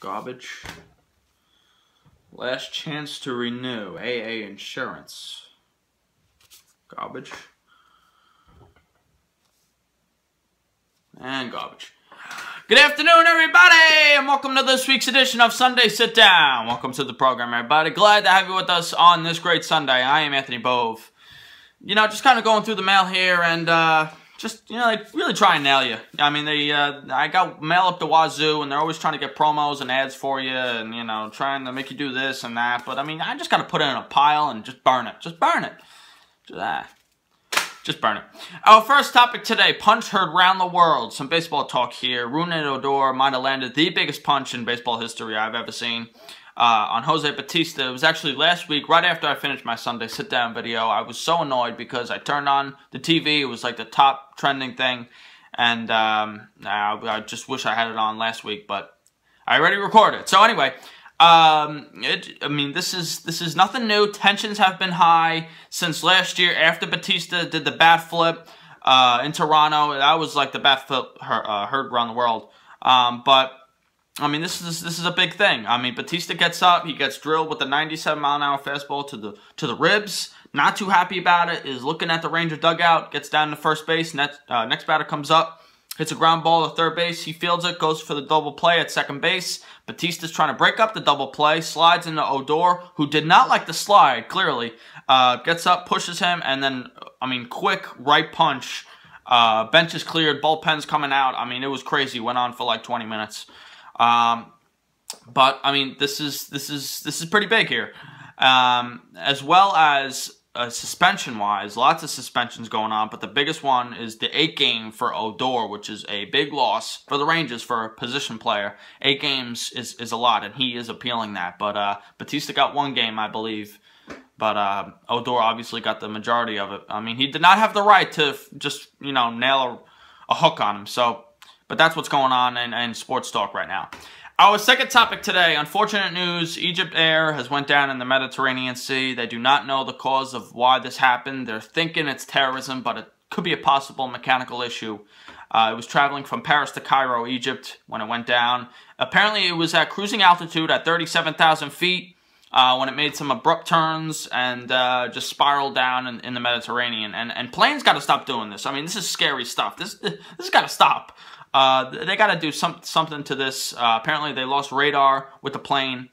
Garbage. Last chance to renew. AA Insurance. Garbage. And garbage. Good afternoon, everybody, and welcome to this week's edition of Sunday Sit Down. Welcome to the program, everybody. Glad to have you with us on this great Sunday. I am Anthony Bove. You know, just kind of going through the mail here, and uh, just, you know, they really try and nail you. I mean, they, uh, I got mail up the wazoo, and they're always trying to get promos and ads for you, and, you know, trying to make you do this and that. But, I mean, I just got to put it in a pile and just burn it. Just burn it. Just, ah. Just burn it. Our first topic today, punch heard round the world. Some baseball talk here. Rougned Odor might have landed the biggest punch in baseball history I've ever seen uh, on Jose Bautista. It was actually last week, right after I finished my Sunday sit-down video. I was so annoyed because I turned on the TV. It was like the top trending thing. And um, I, I just wish I had it on last week, but I already recorded. So anyway, um, it, I mean, this is this is nothing new. Tensions have been high since last year after Bautista did the bat flip uh, in Toronto. That was like the bat flip uh, heard around the world. Um, but I mean, this is this is a big thing. I mean, Bautista gets up, he gets drilled with a 97 mile an hour fastball to the to the ribs. Not too happy about it. Is looking at the Ranger dugout, gets down to first base. Next, uh, next batter comes up, hits a ground ball to third base. He fields it, goes for the double play at second base. Bautista's trying to break up the double play, slides into Odor, who did not like the slide. Clearly, uh, gets up, pushes him, and then I mean, quick right punch. Uh, bench is cleared, bullpen's coming out. I mean, it was crazy. Went on for like 20 minutes. Um, but I mean, this is this is this is pretty big here, um, as well as uh, suspension wise. Lots of suspensions going on, but the biggest one is the eight game for Odor, which is a big loss for the Rangers for a position player. Eight games is is a lot, and he is appealing that. But uh, Bautista got one game, I believe. But uh, Odor obviously got the majority of it. I mean, he did not have the right to just you know nail a, a hook on him. So but that's what's going on in, in sports talk right now. Our second topic today, unfortunate news, Egypt Air has went down in the Mediterranean Sea. They do not know the cause of why this happened. They're thinking it's terrorism, but it could be a possible mechanical issue. Uh, it was traveling from Paris to Cairo, Egypt, when it went down. Apparently, it was at cruising altitude at 37,000 feet uh, when it made some abrupt turns and uh, just spiraled down in, in, the Mediterranean. And, and planes got to stop doing this. I mean, this is scary stuff. This, this has got to stop. Uh, they got to do some, something to this. Uh, apparently, they lost radar with the plane.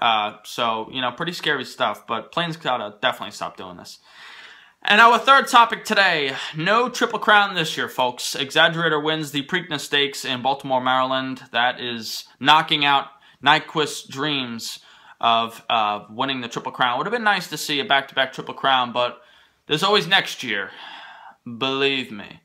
Uh, so, you know, pretty scary stuff. But planes got to definitely stop doing this. And our third topic today, no Triple Crown this year, folks. Exaggerator wins the Preakness Stakes in Baltimore, Maryland. That is knocking out Nyquist's dreams of uh, winning the Triple Crown. Would have been nice to see a back-to-back -back Triple Crown, but there's always next year. Believe me.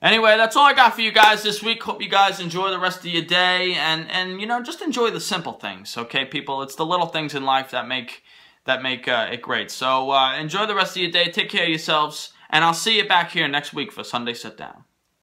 Anyway, that's all I got for you guys this week. Hope you guys enjoy the rest of your day and and you know just enjoy the simple things, okay, people. It's the little things in life that make that make uh, it great. So uh, enjoy the rest of your day. Take care of yourselves, and I'll see you back here next week for Sunday Sit Down.